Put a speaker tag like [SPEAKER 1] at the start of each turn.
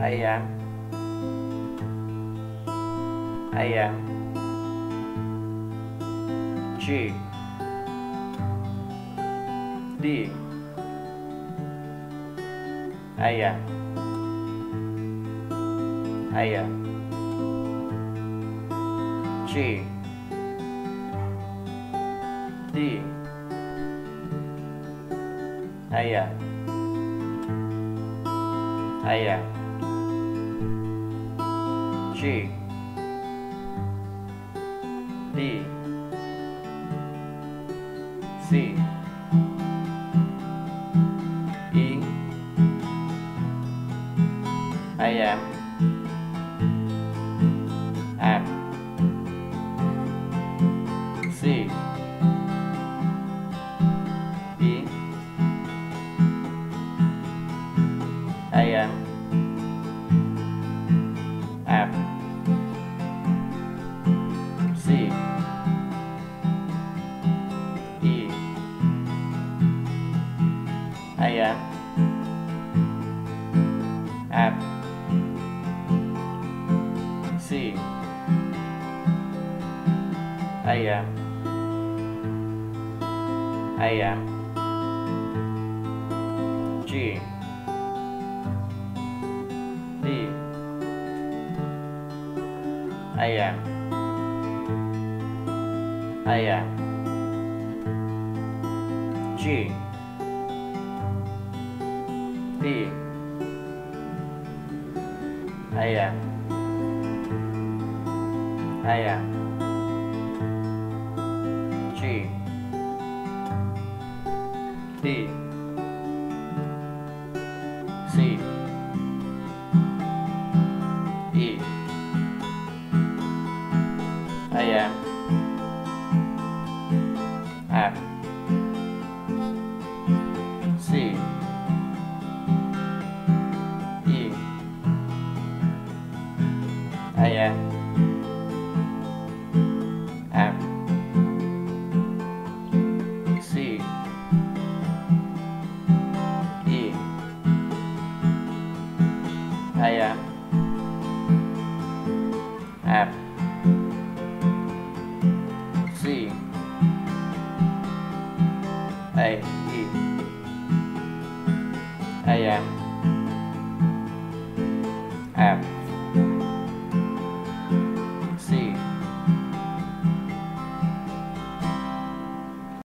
[SPEAKER 1] Hey em Hey em G D Hey em Hey em G D Hey em Hey em G D C E I am à? I uh, uh, see I uh, G D I uh, I uh, G being. I am. I am. G. D. C. E. I am. a da am see e a am am see a e a am